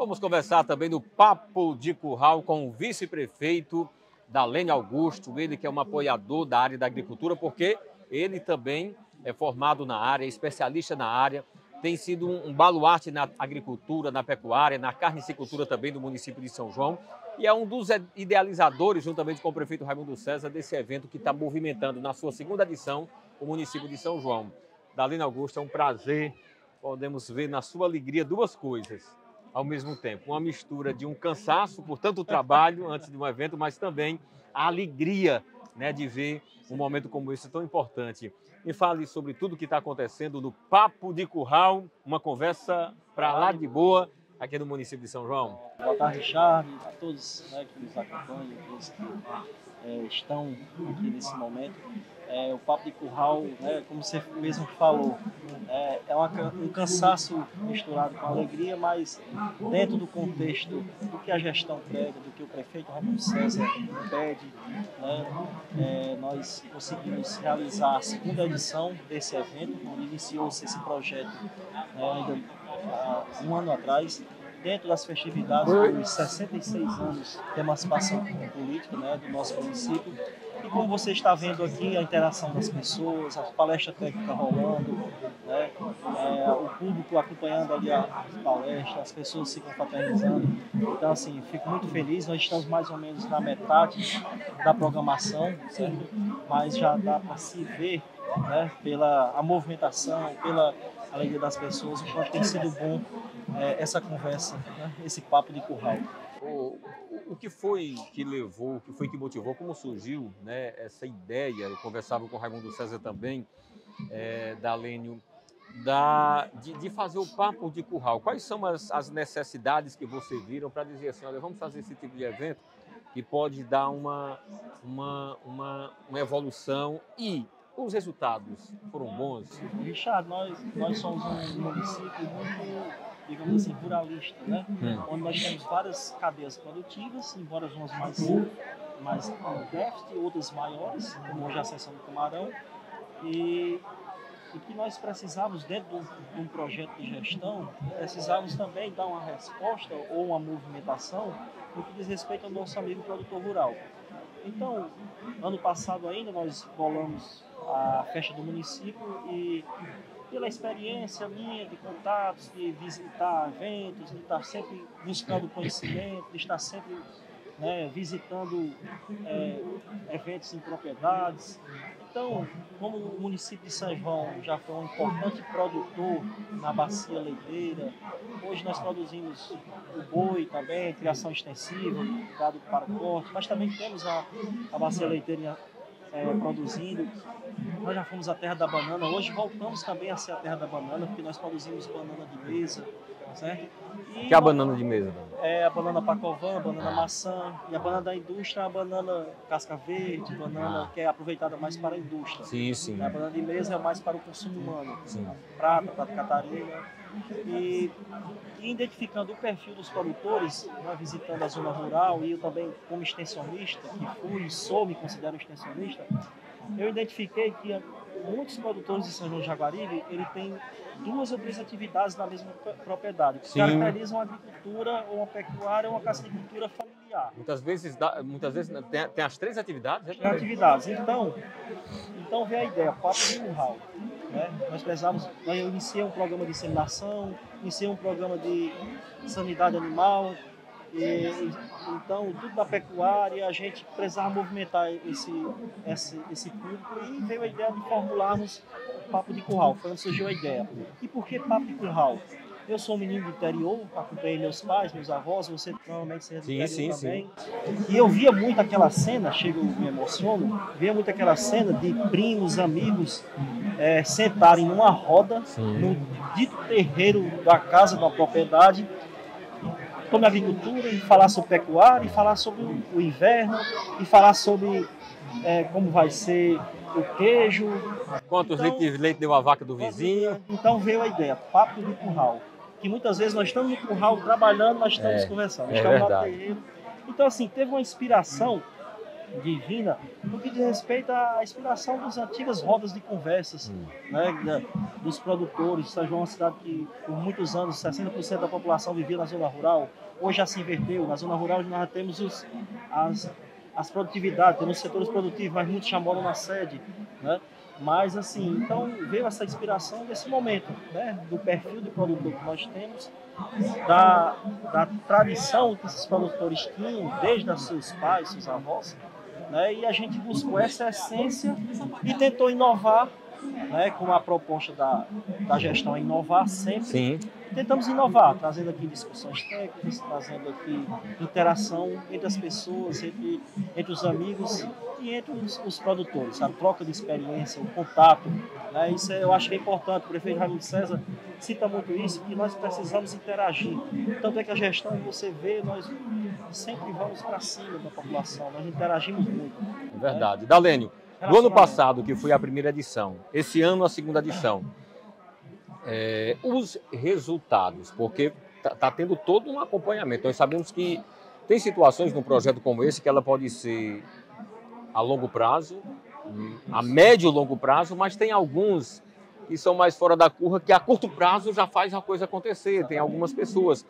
Vamos conversar também no Papo de Curral com o vice-prefeito Dalene Augusto, ele que é um apoiador da área da agricultura, porque ele também é formado na área, é especialista na área, tem sido um baluarte na agricultura, na pecuária, na carnicicultura também do município de São João e é um dos idealizadores, juntamente com o prefeito Raimundo César, desse evento que está movimentando na sua segunda edição o município de São João. Dalina Augusto, é um prazer, podemos ver na sua alegria duas coisas ao mesmo tempo. Uma mistura de um cansaço por tanto trabalho antes de um evento, mas também a alegria né, de ver um momento como esse tão importante. Me fale sobre tudo que está acontecendo no Papo de Curral, uma conversa para lá de boa aqui no município de São João. Boa tarde, Charles, a todos né, que nos acompanham, todos que é, estão aqui nesse momento. É, o Papo de Curral, né, como você mesmo falou, é, é uma, um cansaço misturado com alegria, mas dentro do contexto do que a gestão prega, do que o prefeito Raimundo César pede, né, é, nós conseguimos realizar a segunda edição desse evento, onde iniciou-se esse projeto né, ainda há um ano atrás, dentro das festividades dos 66 anos de emancipação política né, do nosso município. E como você está vendo aqui, a interação das pessoas, a palestra técnica rolando, né, é, o público acompanhando ali as palestras, as pessoas se confraternizando. Então, assim, fico muito feliz. Nós estamos mais ou menos na metade da programação, certo? mas já dá para se ver né, pela a movimentação, pela alegria das pessoas, o quanto tem sido bom é, essa conversa, né, esse papo de curral. O, que foi que levou, o que foi que motivou, como surgiu né, essa ideia? Eu conversava com o Raimundo César também, é, da Lênio, da, de, de, fazer o papo de curral. Quais são as, as necessidades que você viram para dizer assim, olha, vamos fazer esse tipo de evento que pode dar uma, uma, uma, uma evolução e os resultados foram bons? Richard, nós, nós somos um município muito, digamos assim, ruralista, né? Hum. Onde nós temos várias cadeias produtivas, embora umas mais, mais em déficit, outras maiores, como hoje a seção do camarão. E e que nós precisávamos, dentro de um projeto de gestão, precisávamos também dar uma resposta ou uma movimentação no que diz respeito ao nosso amigo produtor rural. Então, ano passado ainda nós bolamos a festa do município e pela experiência minha de contatos, de visitar eventos, de estar sempre buscando conhecimento, de estar sempre né, visitando é, eventos em propriedades. Então, como o município de São João já foi um importante produtor na bacia leiteira, hoje nós produzimos o boi também, criação extensiva, gado para corte, mas também temos a, a bacia leiteira é, produzindo. Nós já fomos a terra da banana, hoje voltamos também a ser a terra da banana, porque nós produzimos banana de mesa, certo? E que é a banana de mesa? É a banana pacovã, a banana maçã, e a banana da indústria, a banana casca verde, banana ah. que é aproveitada mais para a indústria. Sim, sim. A banana de mesa é mais para o consumo humano. Sim. Prata, prata catarina. E, e identificando o perfil dos produtores, né, visitando a zona rural, e eu também como extensionista, que fui e sou, me considero extensionista, eu identifiquei que muitos produtores de São João de Jaguaribe, ele tem duas ou três atividades na mesma propriedade, que Sim. caracterizam uma agricultura ou uma pecuária ou uma caçicultura familiar. Muitas vezes, muitas vezes tem, tem as três atividades? Né? Tem atividades. Então, então vem a ideia, papo de curral. Né? Nós precisamos, nós iniciei um programa de inseminação, iniciei um programa de sanidade animal, e, então, tudo da pecuária, a gente precisava movimentar esse, esse, esse público e veio a ideia de formularmos Papo de Curral, foi onde surgiu a ideia. E por que Papo de Curral? Eu sou um menino do interior, acompanhei meus pais, meus avós, você provavelmente seja do sim, interior sim, também. Sim. E eu via muito aquela cena, chego, me emociono, via muito aquela cena de primos, amigos é, sentarem numa roda, no dito terreiro da casa, da propriedade, sobre agricultura, e falar sobre pecuária, e falar sobre o inverno, e falar sobre é, como vai ser o queijo. Quantos então, litros de leite deu a vaca do vizinho? Então veio a ideia, papo de curral. Que muitas vezes nós estamos no curral trabalhando, nós estamos é, conversando, é estamos verdade. no. Então, assim, teve uma inspiração divina no que diz respeito à inspiração das antigas rodas de conversas hum. né, da, dos produtores. São João é uma cidade que, por muitos anos, 60% da população vivia na zona rural. Hoje já se inverteu. Na zona rural nós temos os, as, as produtividades, temos setores produtivos, mas muitos já moram na sede. Né? Mas, assim, então veio essa inspiração desse momento, né? do perfil de produtor que nós temos, da, da tradição que esses produtores tinham desde os seus pais, seus avós, né? e a gente buscou essa essência e tentou inovar né, com a proposta da, da gestão é inovar sempre. Sim. Tentamos inovar, trazendo aqui discussões técnicas, trazendo aqui interação entre as pessoas, entre, entre os amigos e entre os, os produtores, a troca de experiência, o contato. Né, isso é, eu acho que é importante. O prefeito Raimundo César cita muito isso, que nós precisamos interagir. Tanto é que a gestão, você vê, nós sempre vamos para cima da população, nós interagimos muito. Verdade. Né? Dalênio, no ano passado, que foi a primeira edição, esse ano a segunda edição, é, os resultados, porque está tá tendo todo um acompanhamento. Nós sabemos que tem situações num projeto como esse que ela pode ser a longo prazo, a médio e longo prazo, mas tem alguns que são mais fora da curva, que a curto prazo já faz a coisa acontecer. Tem algumas pessoas.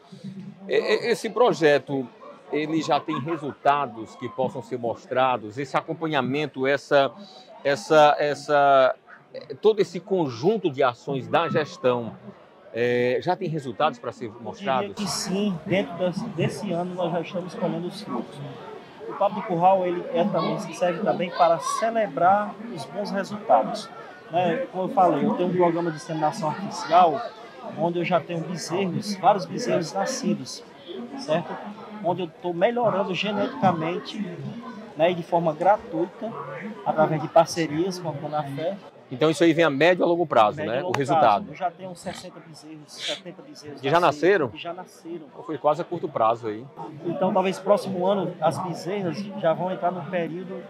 Esse projeto ele já tem resultados que possam ser mostrados, esse acompanhamento, essa, essa, essa, todo esse conjunto de ações da gestão é, já tem resultados para ser mostrados? que sim, dentro desse, desse, ano nós já estamos colhendo os frutos. O Papo de Curral ele é também, serve também para celebrar os bons resultados. Né? Como eu falei, eu tenho um programa de inseminação artificial onde eu já tenho bezerros, vários bezerros nascidos, certo? Onde eu estou melhorando geneticamente né, e de forma gratuita, através de parcerias com a Conafé, então isso aí vem a médio a longo prazo, né? Longo o resultado. Prazo. Eu já tenho 60 bezerros, 70 bezerros. Que já nasceram? Que já nasceram. Foi quase a curto prazo aí. Então talvez próximo ano as bezerras já vão entrar num período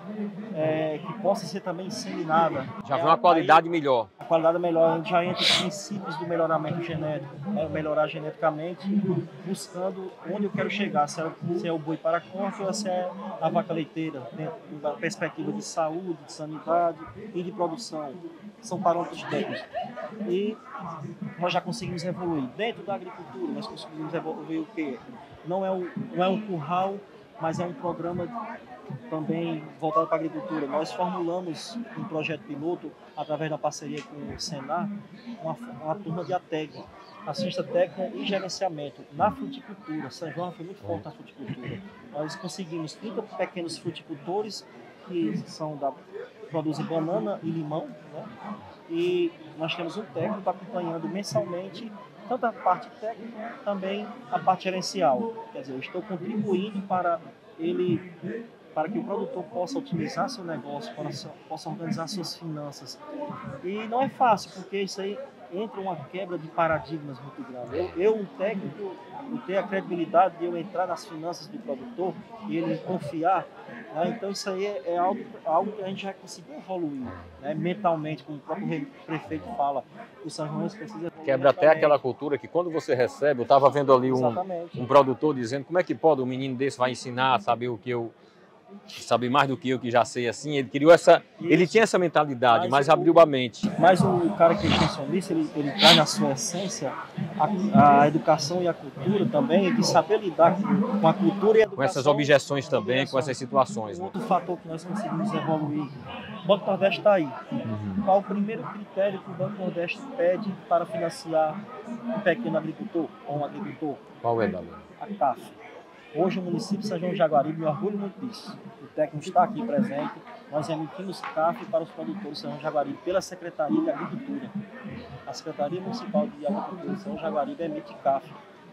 é, que possa ser também inseminada. Já é, vem uma qualidade aí, melhor. A qualidade melhor, a gente já entra os princípios do melhoramento genético. Né? Melhorar geneticamente, buscando onde eu quero chegar. Se é, se é o boi para corte ou se é a vaca leiteira, dentro da perspectiva de saúde, de sanidade e de produção são parâmetros técnicos. E nós já conseguimos evoluir. Dentro da agricultura, nós conseguimos evoluir o quê? Não é, um, não é um curral, mas é um programa também voltado para a agricultura. Nós formulamos um projeto piloto, através da parceria com o Senar, uma, uma turma de ATEG, assistência técnica e gerenciamento na fruticultura. São João foi muito forte na fruticultura. Nós conseguimos 30 pequenos fruticultores que são da produzem banana e limão, né? E nós temos um técnico acompanhando mensalmente tanto a parte técnica, também a parte gerencial. Quer dizer, eu estou contribuindo para ele para que o produtor possa otimizar seu negócio, possa, possa organizar suas finanças. E não é fácil, porque isso aí entra uma quebra de paradigmas muito grande. Eu, eu um técnico, eu tenho a credibilidade de eu entrar nas finanças do produtor e ele confiar. Né? Então isso aí é, é algo, algo que a gente já conseguiu evoluir né? mentalmente, como o próprio prefeito fala. O São João precisa Quebra até aquela cultura que quando você recebe, eu estava vendo ali um, um produtor dizendo como é que pode um menino desse vai ensinar a saber o que eu sabe mais do que eu que já sei assim. Ele criou essa, Isso. ele tinha essa mentalidade, mas, mas abriu a mente. Mas o cara que é extensionista, ele, ele traz na sua essência a, a, educação e a cultura também, de saber lidar com, a cultura e a educação. Com essas objeções também, com essas situações. Um né? outro fator que nós conseguimos evoluir, o Banco Nordeste está aí. Uhum. Qual o primeiro critério que o Banco Nordeste pede para financiar um pequeno agricultor ou um agricultor? Qual é, Dalila? A CAF Hoje o município de São João de Jaguaribe me orgulho muito disso. O técnico está aqui presente. Nós emitimos CAF para os produtores de São João de Jaguaribe pela Secretaria de Agricultura. A Secretaria Municipal de Agricultura de São João de Jaguaribe emite CAF,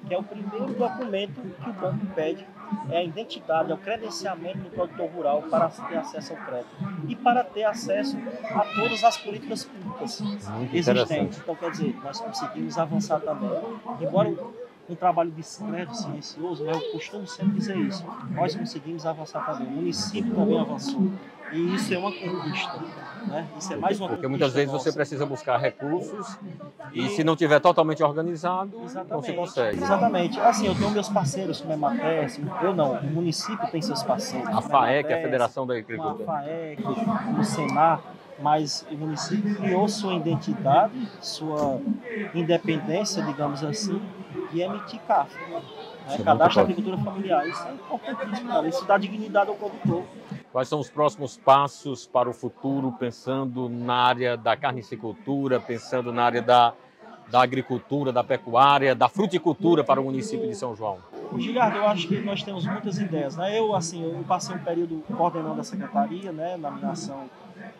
que é o primeiro documento que o banco pede, é a identidade, é o credenciamento do produtor rural para ter acesso ao crédito e para ter acesso a todas as políticas públicas existentes. Então, quer dizer, nós conseguimos avançar também. Embora um trabalho discreto, silencioso, né? eu costumo sempre dizer isso. Nós conseguimos avançar também, o município também avançou. E isso é uma conquista, né? Isso é mais uma Porque muitas vezes nossa. você precisa buscar recursos e se não tiver totalmente organizado, não se consegue. Exatamente. Assim, eu tenho meus parceiros como a Emates, eu não, o município tem seus parceiros. A como FAEC, a Federação da com a Agricultura. FAEC, o Senar, mas o município criou sua identidade, sua independência, digamos assim, e emitir CAF. É Né? muito Cadastro de Agricultura Familiar. Isso é importantíssimo, cara. Isso dá dignidade ao produtor. Quais são os próximos passos para o futuro, pensando na área da carnicicultura, pensando na área da, da agricultura, da pecuária, da fruticultura para o município de São João? Giliardo, eu acho que nós temos muitas ideias. Né? Eu, assim, eu passei um período coordenando a secretaria, né, na minha ação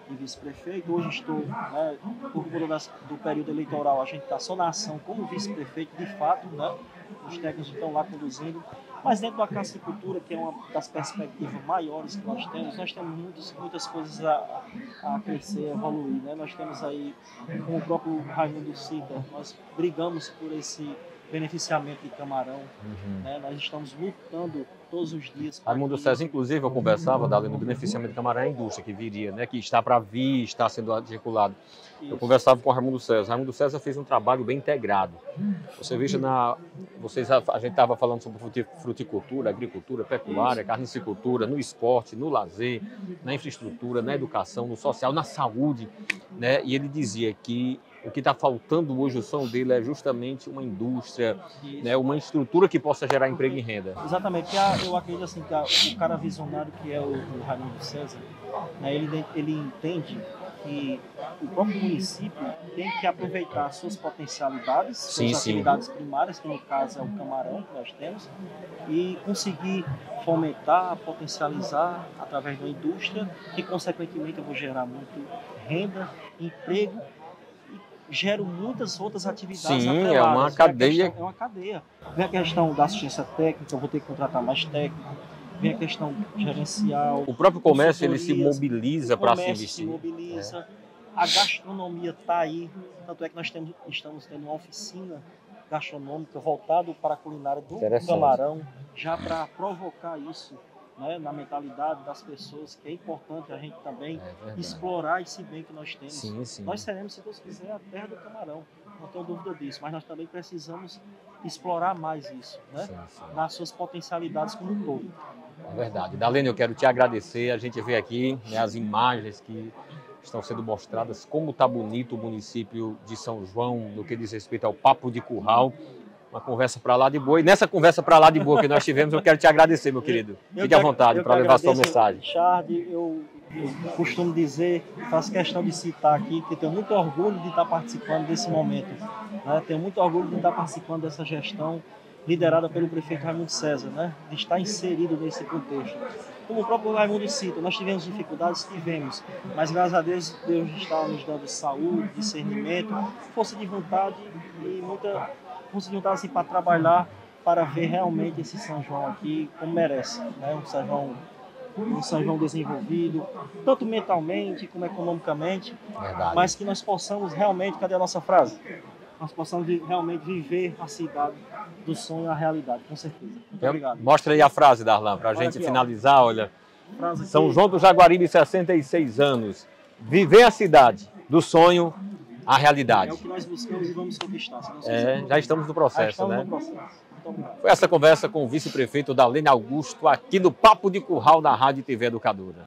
de vice-prefeito. Hoje estou, né, por conta do período eleitoral, a gente está só na ação como vice-prefeito, de fato, né? Os técnicos estão lá conduzindo. Mas dentro da cacicultura, que é uma das perspectivas maiores que nós temos, nós temos muitos, muitas coisas a, a crescer, a evoluir. Né? Nós temos aí, como o próprio Raimundo cita, nós brigamos por esse beneficiamento de camarão. né? Nós estamos lutando todos os dias. Raimundo César, inclusive, eu conversava, Dali, no beneficiamento é a indústria que viria, né, que está para vir, está sendo articulado. Eu isso- conversava com o Raimundo César. Raimundo César fez um trabalho bem integrado. Você veja na, vocês a gente estava falando sobre fruti- fruticultura, agricultura, pecuária, carnicicultura, no esporte, no lazer, na infraestrutura, na educação, no social, na saúde, né? E ele dizia que o que está faltando hoje o som dele é justamente uma indústria, né, uma estrutura que possa gerar emprego e renda. Exatamente, eu acredito assim que a- o cara visionário que é o, o Raimundo César, né, ele, ele entende que o próprio município tem que aproveitar suas potencialidades, Sim, suas sim. atividades primárias, que no caso é o camarão que nós temos, e conseguir fomentar, potencializar através da indústria, que consequentemente eu vou gerar muito renda, emprego gero muitas outras atividades Sim, é uma a cadeia. questão- é uma cadeia. Vem a questão da assistência técnica, eu vou ter que contratar mais técnico. Vem a questão gerencial. O próprio comércio ele se mobiliza para se comércio se investir. mobiliza. A gastronomia está aí. Tanto é que nós temos, estamos tendo uma oficina gastronômica voltada para a culinária do camarão, já para provocar isso né, na mentalidade das pessoas, que é importante a gente também É explorar esse bem que nós temos. Sim, sim. Nós seremos, se Deus quiser, a terra do camarão. Não tenho dúvida disso. Mas nós também precisamos explorar mais isso, né? Sim. Nas suas potencialidades como um todo. É verdade. Dalene, eu quero te agradecer. A gente vê aqui né, as imagens que estão sendo mostradas, como está bonito o município de São João, no que diz respeito ao Papo de Curral. Uma conversa para lá de boa. E nessa conversa para lá de boa que nós tivemos, eu quero te agradecer, meu querido. Fique que à vontade para levar sua agradeço, mensagem. Richard, eu, eu costumo dizer, faço questão de citar aqui, que tenho muito orgulho de estar participando desse momento. né? Tenho muito orgulho de estar participando dessa gestão liderada pelo prefeito Raimundo César, né? de estar inserido nesse contexto. Como o próprio Raimundo cita, nós tivemos dificuldades, tivemos, mas graças a Deus, Deus está nos dando saúde, discernimento, força de vontade e muita de vontade assim, para trabalhar, para ver realmente esse São João aqui como merece. Né? Um São João um São João desenvolvido, tanto mentalmente como economicamente, Verdade. mas que nós possamos realmente, cadê a nossa frase? Nós possamos realmente viver a cidade do sonho à realidade, com certeza. Muito Eu- obrigado. Mostra aí a frase, Darlan, para a Olha gente aqui, ó. finalizar. Olha, Frase aqui, São João do Jaguaribe, 66 anos. Viver a cidade, do sonho é realidade. o que nós buscamos e vamos conquistar. É, já estamos no processo, estamos né? no processo. Muito obrigado. Foi essa conversa com o vice-prefeito Dalene Augusto aqui no Papo de Curral da Rádio TV Educadora.